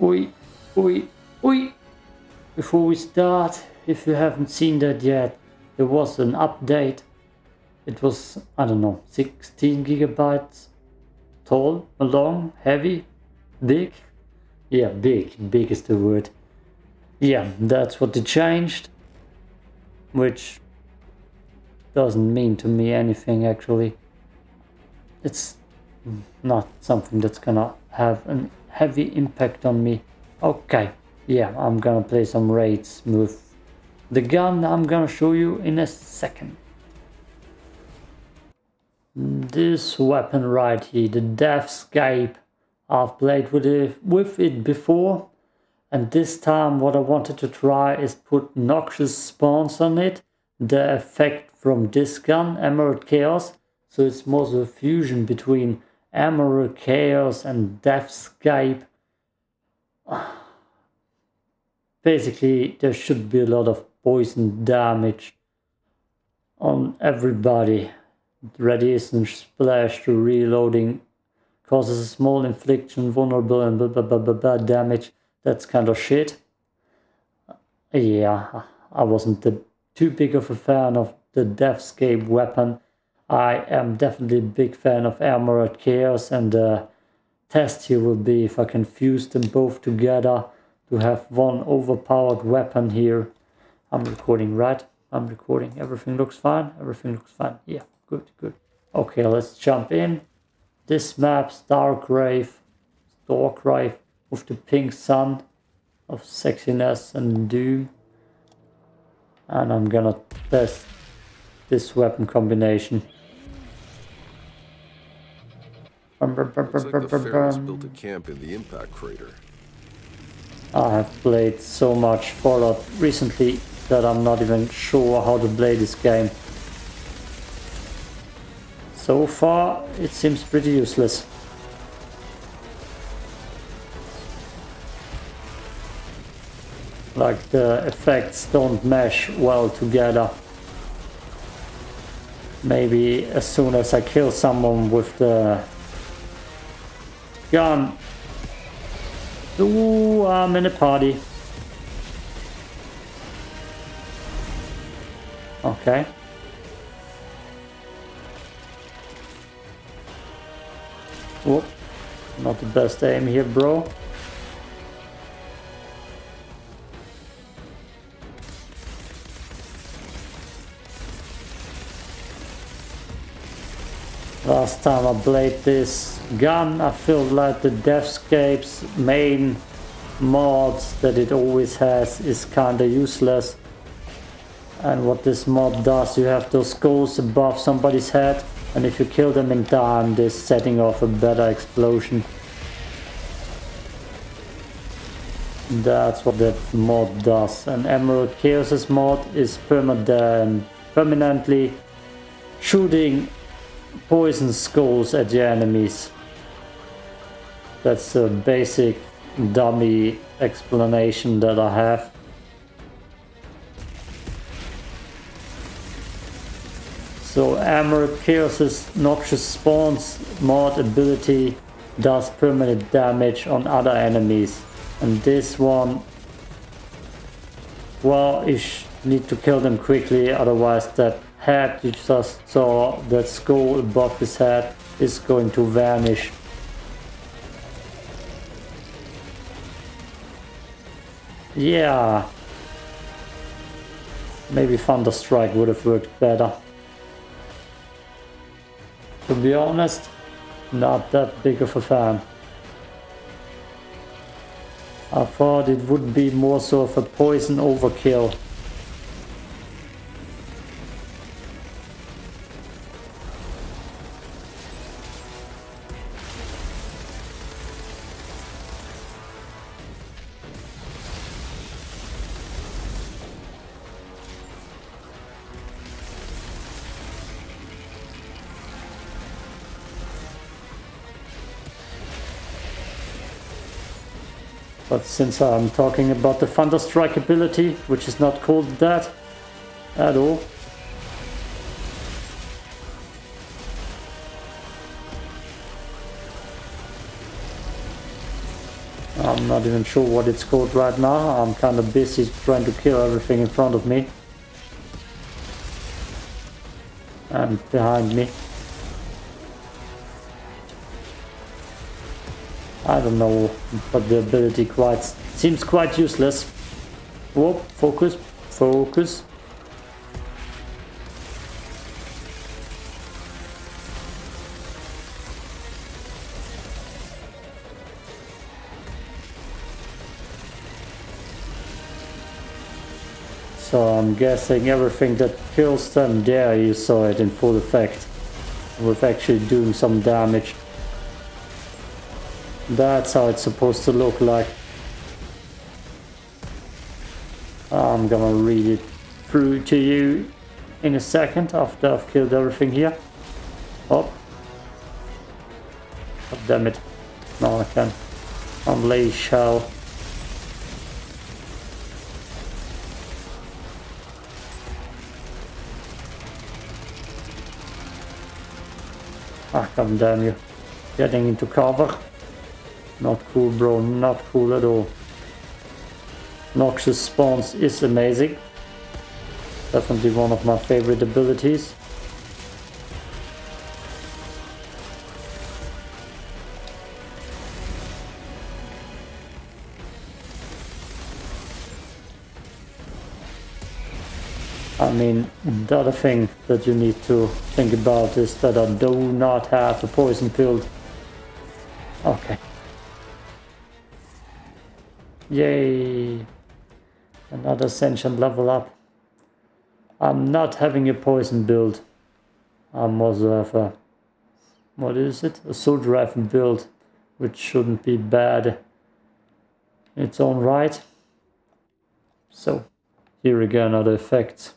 oi, oi, oi. Before we start, if you haven't seen that yet, there was an update. It was, I don't know, 16 gigabytes tall, long, heavy, big. Yeah, big. Big is the word. Yeah, that's what they changed. Which doesn't mean to me anything actually. It's not something that's gonna have a heavy impact on me. Okay, yeah, I'm gonna play some raids move. the gun I'm gonna show you in a second. This weapon right here, the Deathscape, I've played with it, with it before and this time what I wanted to try is put Noxious Spawns on it, the effect from this gun, Emerald Chaos, so it's more of a fusion between Emerald Chaos and Deathscape. Basically, there should be a lot of poison damage on everybody. Radiation splash to reloading causes a small infliction, vulnerable and blah blah blah blah, blah damage. That's kind of shit. Yeah, I wasn't the, too big of a fan of the Deathscape weapon. I am definitely a big fan of Emerald Chaos and the test here will be if I can fuse them both together to have one overpowered weapon here. I'm recording, right? I'm recording. Everything looks fine. Everything looks fine. Yeah, good, good. Okay, let's jump in. This map's Stargrave, Stargrave with the pink sun of sexiness and doom. And I'm gonna test this weapon combination. Looks like the Pharaohs built a camp in the impact crater. I have played so much Fallout recently that I'm not even sure how to play this game. So far, it seems pretty useless. Like the effects don't mesh well together. Maybe as soon as I kill someone with the gun. Ooh, I'm in a party. Okay. Whoop. Not the best aim here, bro. Last time I played this gun, I felt like the Deathscape's main mods that it always has is kinda useless. And what this mod does, you have those skulls above somebody's head, and if you kill them in time, they're setting off a better explosion. That's what that mod does. And Emerald Chaos's mod is permanent, permanently shooting poison skulls at your enemies. That's a basic dummy explanation that I have. So Emerald Chaos's Noxious Spawns mod ability does permanent damage on other enemies. And this one, well, you need to kill them quickly, otherwise that head you just saw, that skull above his head, is going to vanish. Yeah. Maybe Thunderstrike would have worked better. To be honest, not that big of a fan. I thought it would be more so of a poison overkill. But since I'm talking about the Thunderstrike ability, which is not called that at all, I'm not even sure what it's called right now. I'm kind of busy trying to kill everything in front of me. And behind me. I don't know, but the ability quite seems quite useless. Whoop, focus, focus. So I'm guessing everything that kills them there you saw it in full effect. With actually doing some damage. That's how it's supposed to look like. I'm gonna read it through to you in a second after I've killed everything here. Oh. God damn it. No, I can unleash hell. Ah, come you. Getting into cover. Not cool, bro. Not cool at all. Noxious spawns is amazing. Definitely one of my favorite abilities. I mean, the other thing that you need to think about is that I do not have a poison pill. Okay. Yay! Another sentient level up. I'm not having a poison build. I'm have a... What is it? A soldier build. Which shouldn't be bad in its own right. So, here again are the effects.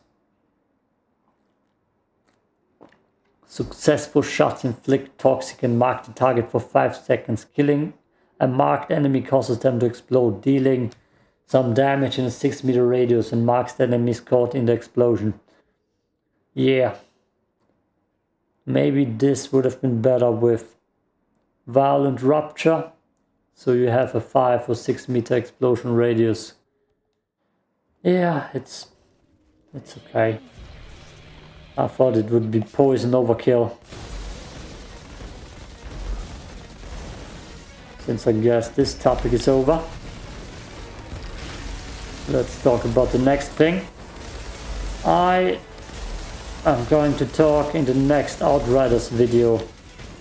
Successful shots inflict toxic and mark the target for 5 seconds. Killing a marked enemy causes them to explode, dealing some damage in a 6 meter radius and marks the enemies caught in the explosion. Yeah. Maybe this would have been better with violent rupture. So you have a 5 or 6 meter explosion radius. Yeah, it's it's okay. I thought it would be poison overkill. Since I guess this topic is over. Let's talk about the next thing. I am going to talk in the next Outriders video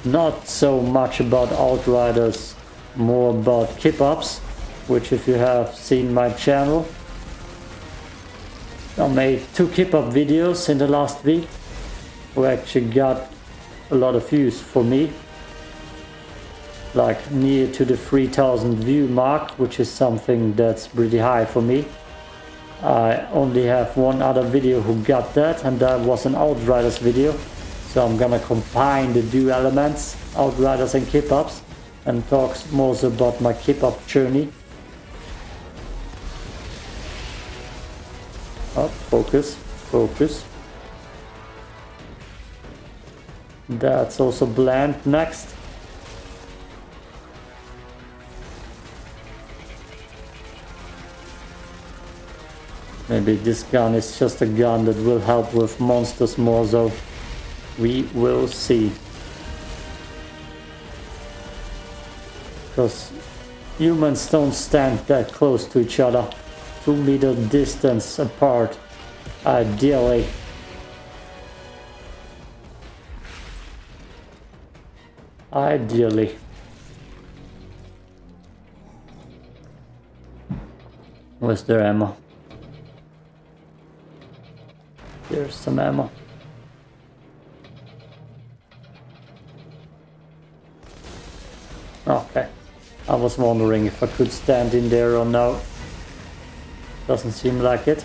not so much about Outriders, more about kip-ups, which if you have seen my channel, I made two kip-up videos in the last week who actually got a lot of views for me like near to the 3000 view mark which is something that's pretty high for me I only have one other video who got that and that was an Outriders video so I'm gonna combine the two elements Outriders and kip-ups and talk more about my kip-up journey Oh, focus, focus. That's also bland next. Maybe this gun is just a gun that will help with monsters more so. We will see. Because humans don't stand that close to each other two meter distance apart, ideally. Ideally. Where's their ammo? Here's some ammo. Okay. I was wondering if I could stand in there or no. Doesn't seem like it.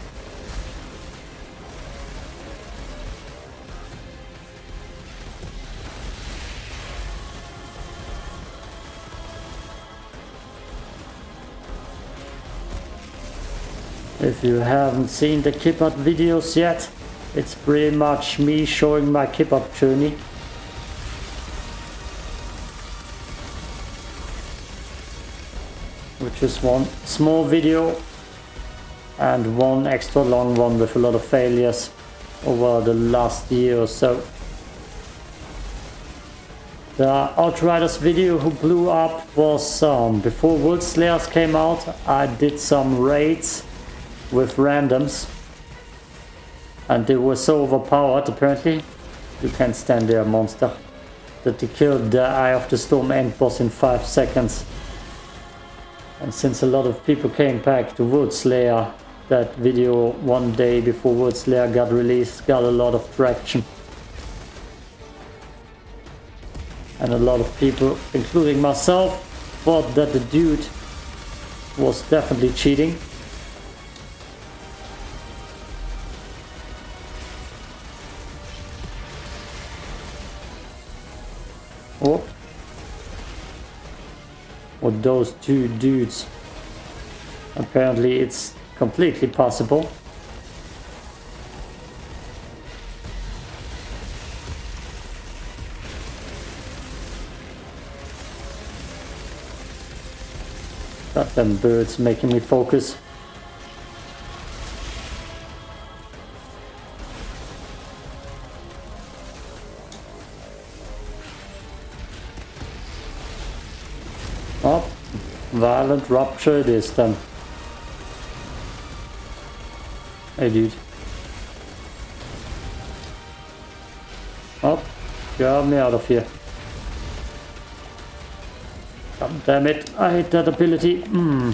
If you haven't seen the kip-up videos yet, it's pretty much me showing my kip-up journey. which is one small video and one extra long one with a lot of failures over the last year or so. The Outriders video who blew up was um, before Worldslayers came out. I did some raids with randoms and they were so overpowered apparently. You can't stand there monster. That they killed the Eye of the Storm end boss in 5 seconds. And since a lot of people came back to Worldslayer, that video one day before Worldslayer got released got a lot of traction. And a lot of people, including myself, thought that the dude was definitely cheating. Those two dudes. Apparently it's completely possible. Them birds making me focus. Violent rupture it is then. Hey dude. Oh, get me out of here. God damn it, I hate that ability. Hmm.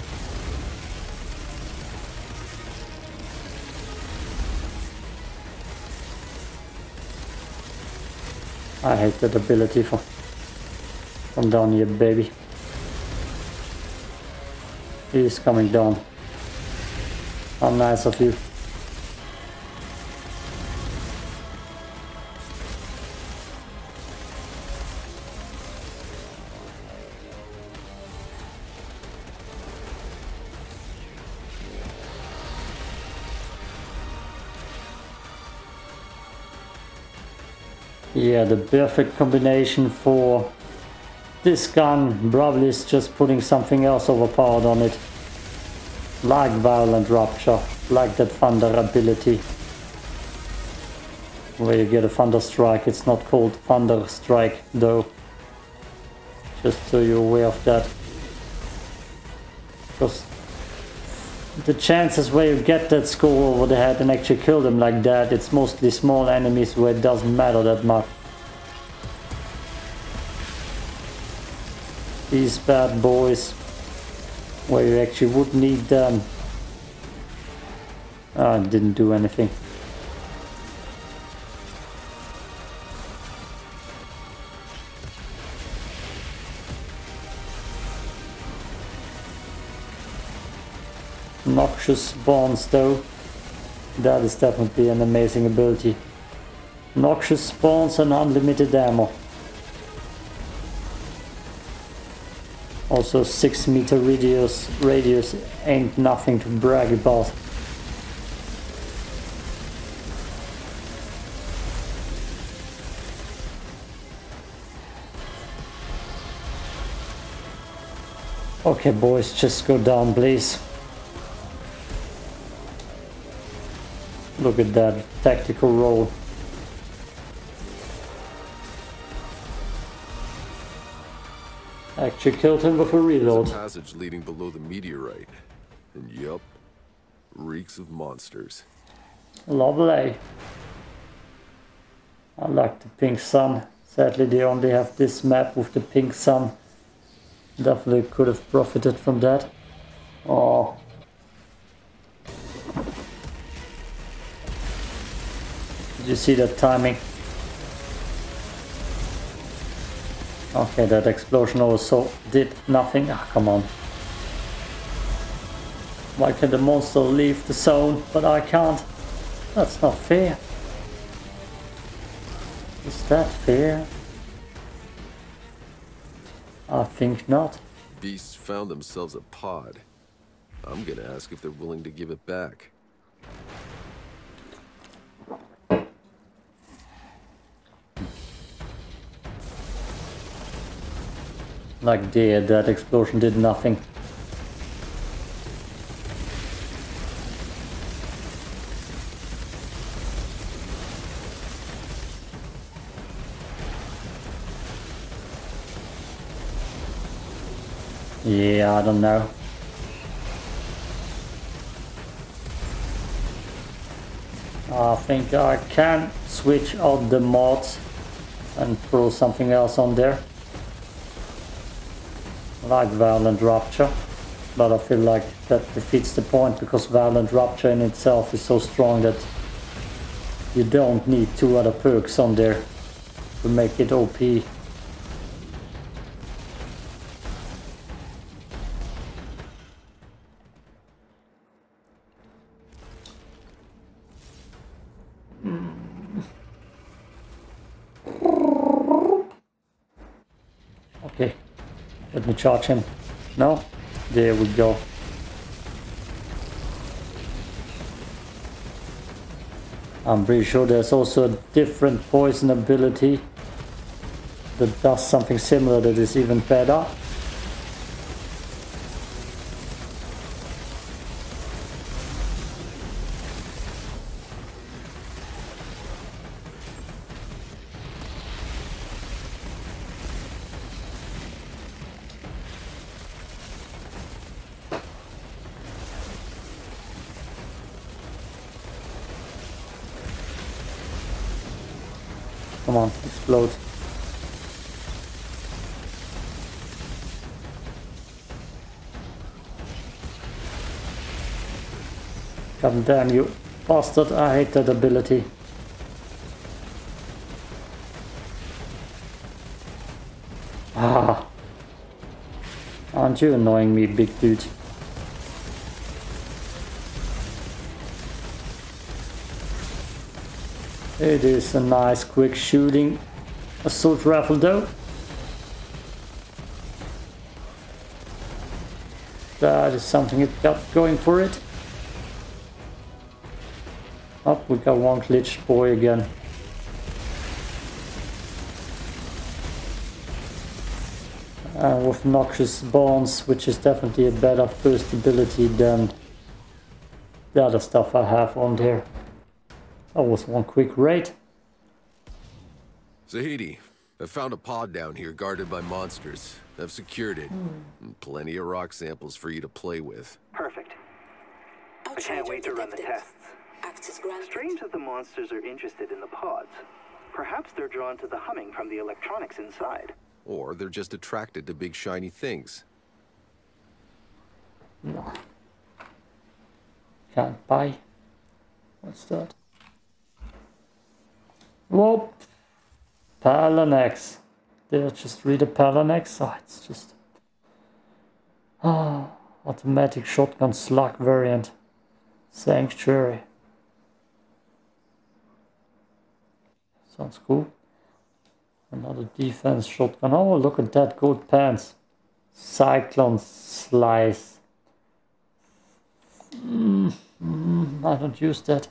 I hate that ability for come down here baby. He's coming down. How nice of you. Yeah, the perfect combination for this gun probably is just putting something else overpowered on it. Like Violent Rupture, like that Thunder ability. Where you get a Thunder Strike, it's not called Thunder Strike though. Just so you're aware of that. Because the chances where you get that score over the head and actually kill them like that, it's mostly small enemies where it doesn't matter that much. These bad boys, where you actually would need them. Oh, didn't do anything. Noxious spawns though. That is definitely an amazing ability. Noxious spawns and unlimited ammo. Also 6 meter radius, radius ain't nothing to brag about. Okay boys, just go down please. Look at that tactical roll. Actually killed him with a reload. There's a passage leading below the meteorite. And yup, reeks of monsters. Lovely. I like the pink sun. Sadly they only have this map with the pink sun. Definitely could have profited from that. Oh, Did you see that timing? Okay, that explosion also did nothing. Ah, come on. Why can the monster leave the zone, but I can't? That's not fair. Is that fair? I think not. Beasts found themselves a pod. I'm gonna ask if they're willing to give it back. Like dead, that explosion did nothing. Yeah, I don't know. I think I can switch out the mods and throw something else on there. Like Violent Rupture. But I feel like that defeats the point because Violent Rupture in itself is so strong that you don't need two other perks on there to make it OP. charge him. No? There we go. I'm pretty sure there's also a different poison ability that does something similar that is even better. God damn you bastard, I hate that ability. Ah. Aren't you annoying me, big dude? It is a nice quick shooting assault rifle though. That is something it got going for it. Up, oh, we got one glitched boy again. Uh, with Noxious Spawns, which is definitely a better first ability than the other stuff I have on there. That was one quick raid. Zahedi, I found a pod down here guarded by monsters. I've secured it. Mm. plenty of rock samples for you to play with. Perfect. I can't wait to run the tests. Strange that the monsters are interested in the pods. Perhaps they're drawn to the humming from the electronics inside. Or they're just attracted to big shiny things. No. Can't buy. What's that? Whoop. Palinx. Did I just read a Palinx? Oh, it's just... Ah, automatic shotgun slug variant. Sanctuary. Sounds cool. Another defense shotgun. Oh, look at that. Gold pants. Cyclone slice. Mm, mm, I don't use that.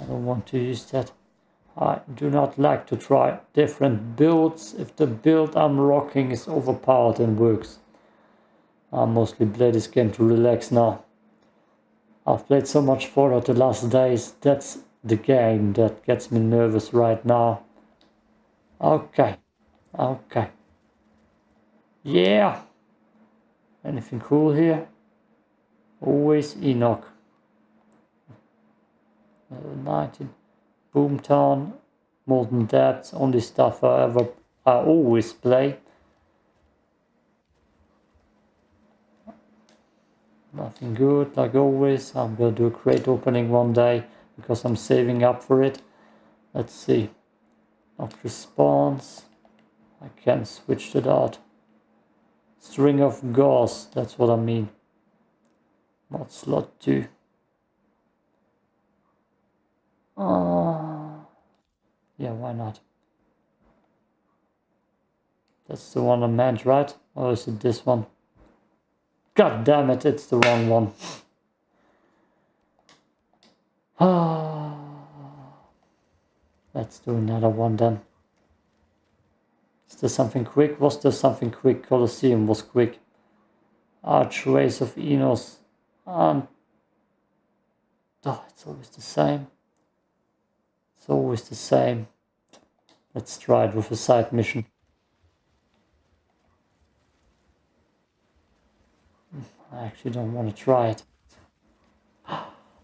I don't want to use that. I do not like to try different builds if the build I'm rocking is overpowered and works. I mostly play this game to relax now. I've played so much Fallout the last days, that's the game that gets me nervous right now. Okay, okay. Yeah! Anything cool here? Always Enoch. Uh, 19. Boomtown, Molten Depths, only stuff I ever I always play. Nothing good, like always. I'm gonna do a great opening one day because I'm saving up for it. Let's see. Not response. I can switch to that. String of Ghosts, that's what I mean. Not slot 2. Uh, yeah, why not? That's the one I meant, right? Or is it this one? God damn it, it's the wrong one. Ah, let's do another one then. Is there something quick? Was there something quick? Colosseum was quick. Archways of Enoch. Um, oh, it's always the same. It's always the same. Let's try it with a side mission. I actually don't want to try it.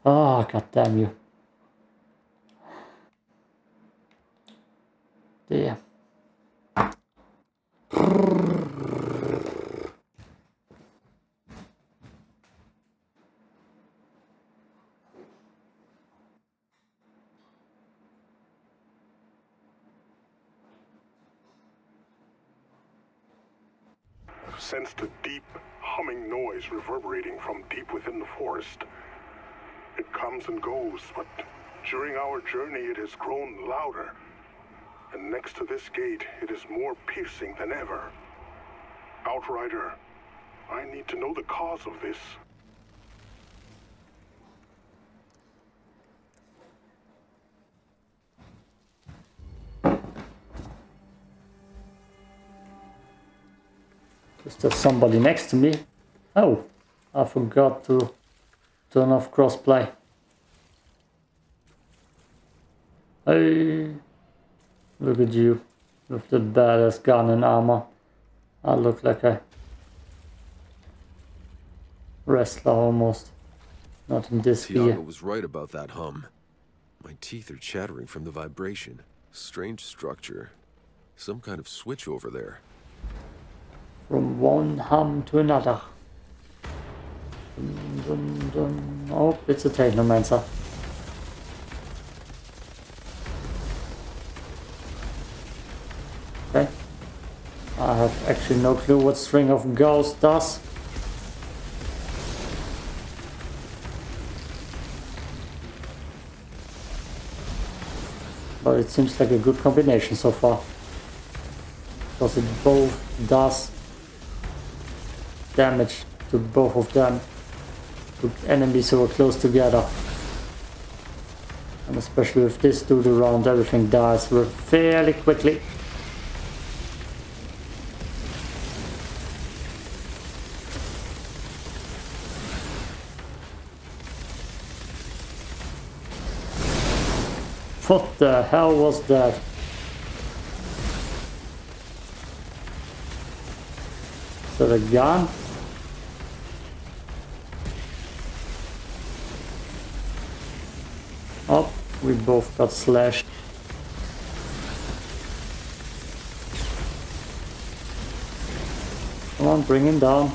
Oh, god damn you. There. sensed a deep, humming noise reverberating from deep within the forest. Comes and goes, but during our journey it has grown louder. And next to this gate, it is more piercing than ever. Outrider, I need to know the cause of this. Is there somebody next to me? Oh, I forgot to turn off crossplay. Hey, look at you with the badass gun and armor. I look like a wrestler almost. Not in this gear. Tiago was right about that hum. My teeth are chattering from the vibration. Strange structure. Some kind of switch over there. From one hum to another. Dun, dun, dun. Oh, it's a Technomancer. I have actually no clue what String of Ghosts does. But it seems like a good combination so far. Because it both does damage to both of them. To enemies who are close together. And especially with this dude around, everything dies fairly quickly. What the hell was that? Is that a gun? Oh, we both got slashed. Come on, bring him down.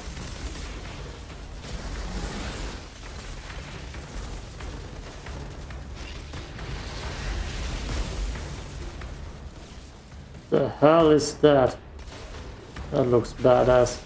The hell is that? That looks badass.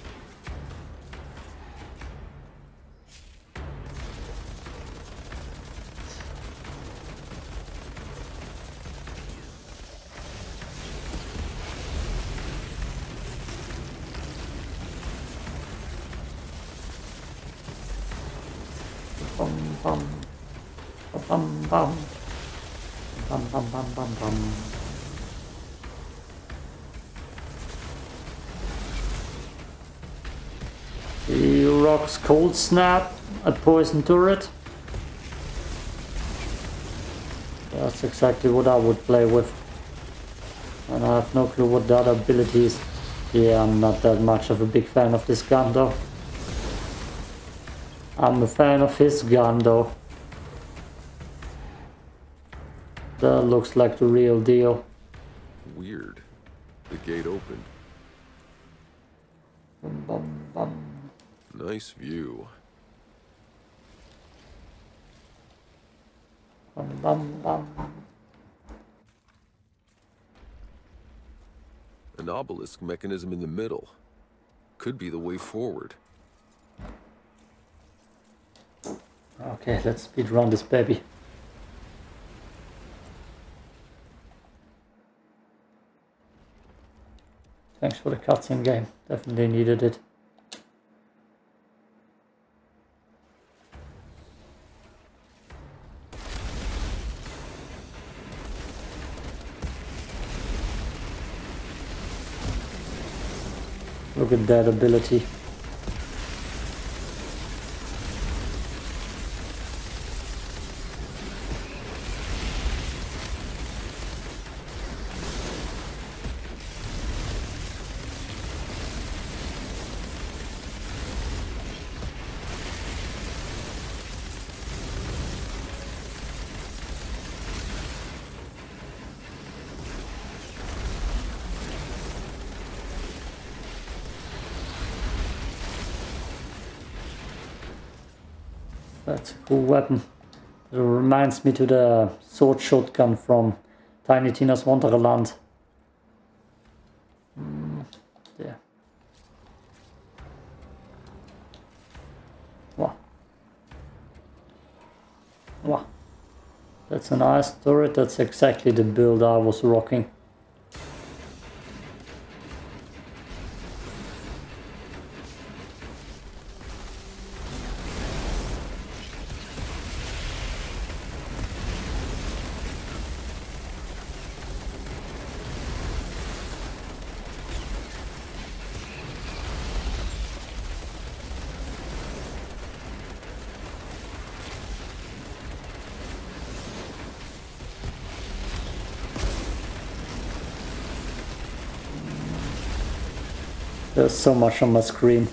Cold Snap, a poison turret. That's exactly what I would play with. And I have no clue what the other abilities. Yeah, I'm not that much of a big fan of this gun though. I'm a fan of his gun though. That looks like the real deal. Weird. The gate opened. Bum, bum, bum. Nice view. Bum, bum, bum. An obelisk mechanism in the middle. Could be the way forward. Okay, let's speed run this baby. Thanks for the cutscene game. Definitely needed it. Look at that ability. That's a cool weapon. It reminds me to the sword shotgun from Tiny Tina's Wonderland. Mm, yeah. Wow. Wow. That's a nice turret. That's exactly the build I was rocking. There's so much on my screen.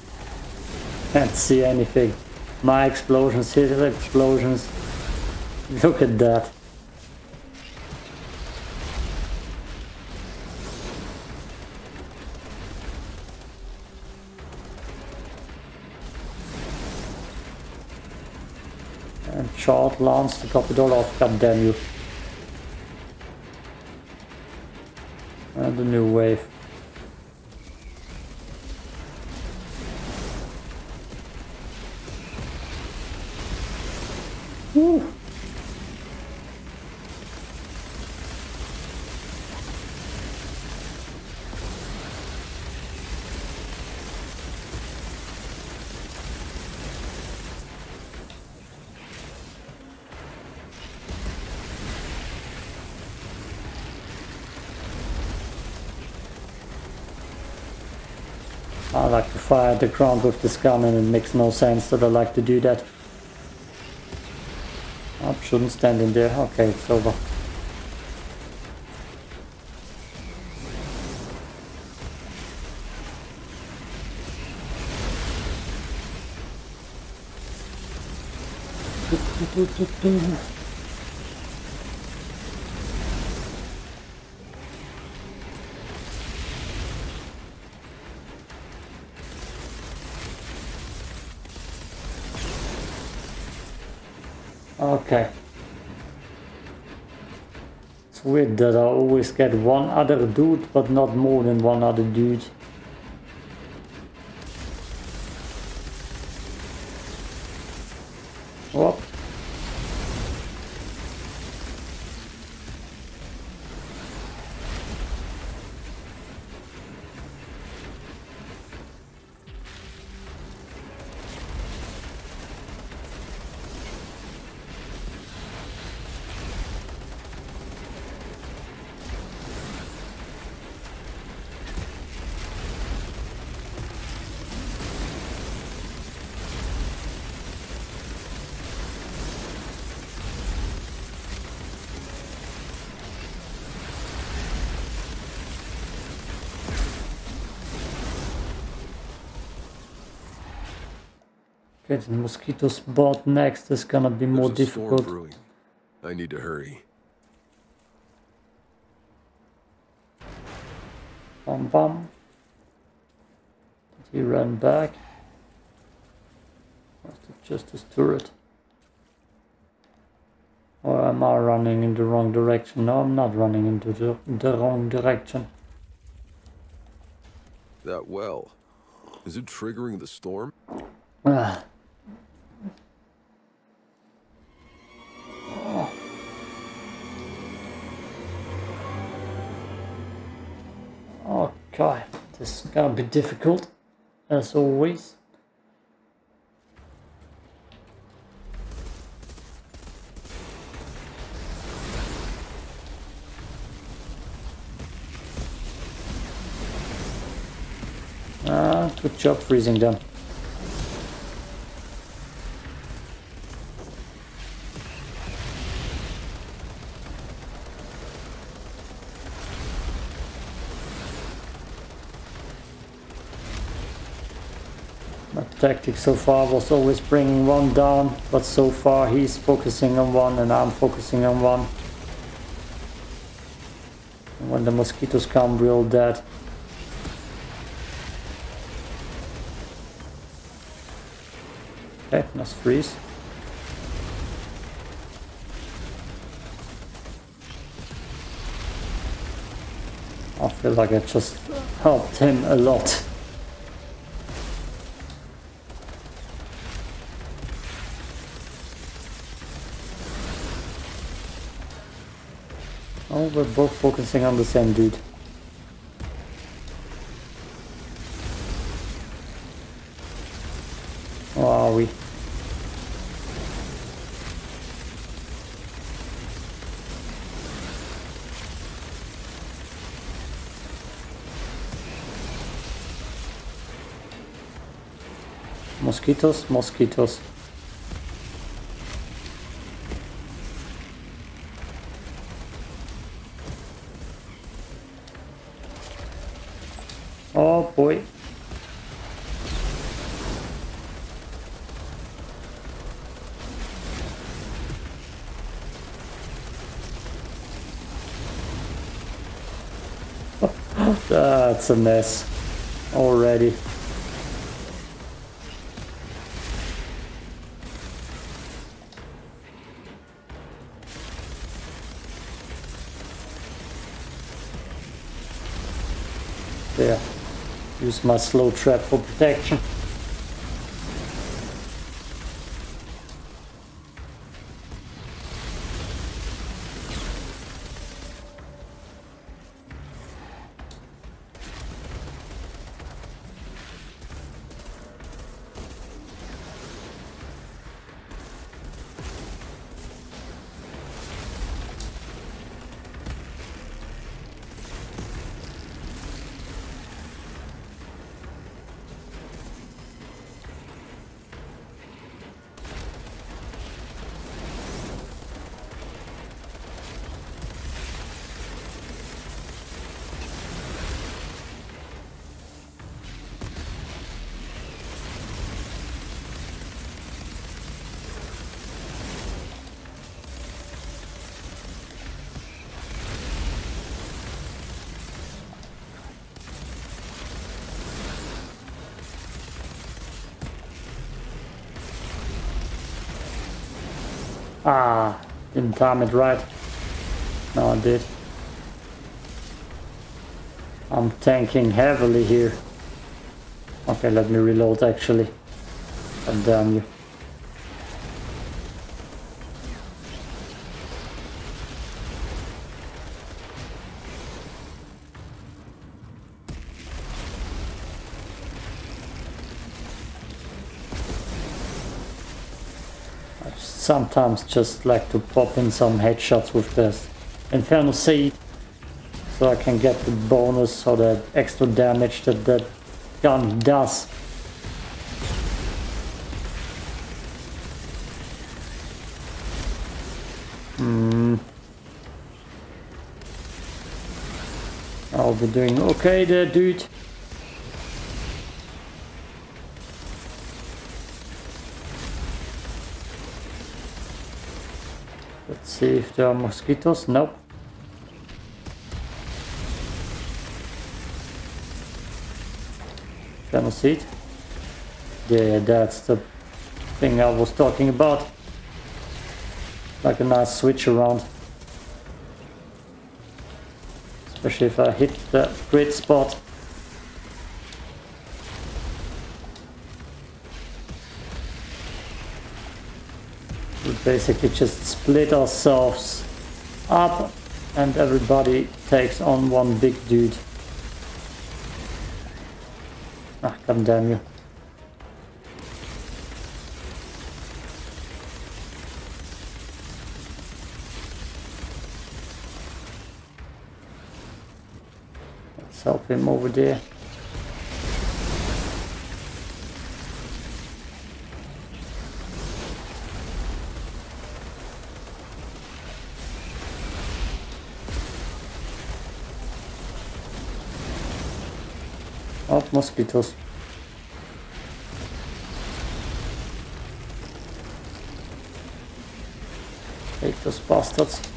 Can't see anything. My explosions, his explosions. Look at that. And short lance to top it all off, god damn you. And a new wave. I like to fire the ground with this gun and it makes no sense that I like to do that. Shouldn't stand in there. Okay, it's over. That I always get one other dude, but not more than one other dude. Getting mosquito spot next is gonna be more There's storm difficult. I need to hurry. Bum bum. Did he run back? Must have just his turret? Or am I running in the wrong direction? No, I'm not running into the, the wrong direction. That well. Is it triggering the storm? Ah. Okay, this is gonna be difficult, as always. Ah, good job freezing them. tactic so far was always bringing one down, but so far he's focusing on one and I'm focusing on one. And when the mosquitoes come, we're all dead. Okay, nice freeze. I feel like I just helped him a lot. We're both focusing on the same dude. Or are we? Mosquitoes, mosquitoes. That's a mess already. There. Use my slow trap for protection. Ah, didn't time it right. No, I did. I'm tanking heavily here. Okay, let me reload actually. God damn you. I sometimes just like to pop in some headshots with this Inferno Seed so I can get the bonus or the extra damage that that gun does. Hmm. I'll be doing okay there, dude. Let's see if there are mosquitoes. Nope. Can see it? Yeah, that's the thing I was talking about. Like a nice switch around. Especially if I hit the grid spot. Basically just split ourselves up and everybody takes on one big dude. Ah, come damn you. Let's help him over there. Mosquitoes. Hate those bastards.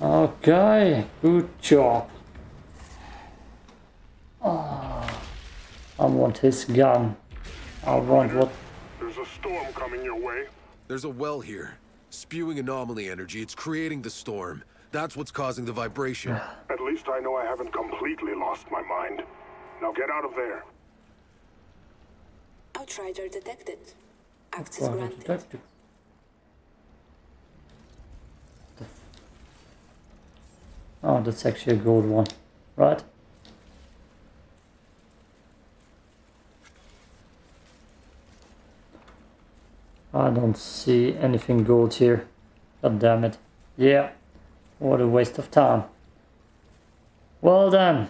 Okay, good job. Oh, I want his gun. I want what... There's a storm coming your way. There's a well here. Spewing anomaly energy, it's creating the storm. That's what's causing the vibration. At least I know I haven't completely lost my mind. Now get out of there. Outrider detected. Access granted. detective. The f- Oh, that's actually a gold one, right? I don't see anything gold here. God damn it. Yeah, what a waste of time. Well done.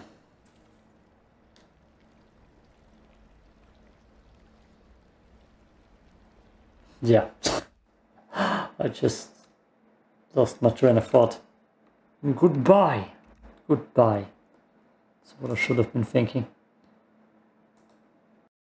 Yeah. I just lost my train of thought. Goodbye. Goodbye. That's what I should have been thinking.